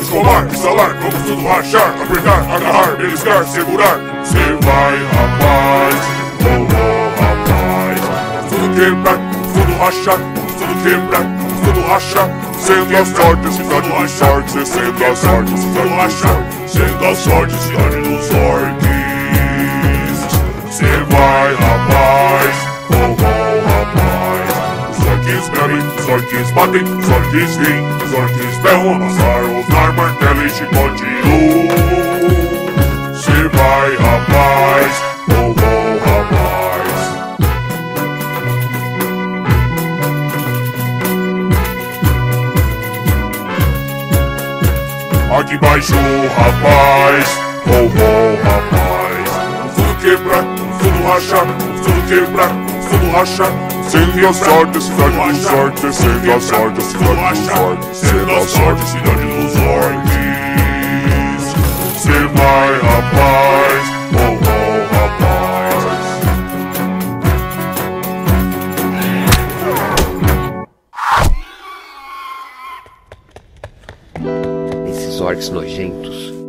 Escolar, instalar, vamos tudo rachar, apertar, agarrar, beliscar, segurar. Cê vai, rapaz, oh, oh, rapaz. Tudo quebrar, tudo rachar, tudo quebrar, tudo rachar. Sendo a sorte, cidade dos sorte, sendo a sorte, cidade rachar. Sendo a sorte, cidade dos orques. Orques batem, os orques vêm, os orques berram, amassaram, usar martelo e chicote. Cê vai, rapaz, oh, oh, rapaz. Aqui baixo, rapaz, oh, oh, rapaz. Tudo quebrar, tudo rachar, tudo quebrar, tudo rachar. Sendo a sorte, cidade dos sorte, sendo a sorte, cidade dos sorte, sendo a sorte, cidade dos orques. Cê vai, rapaz, oh, oh, rapaz. Esses orcs nojentos.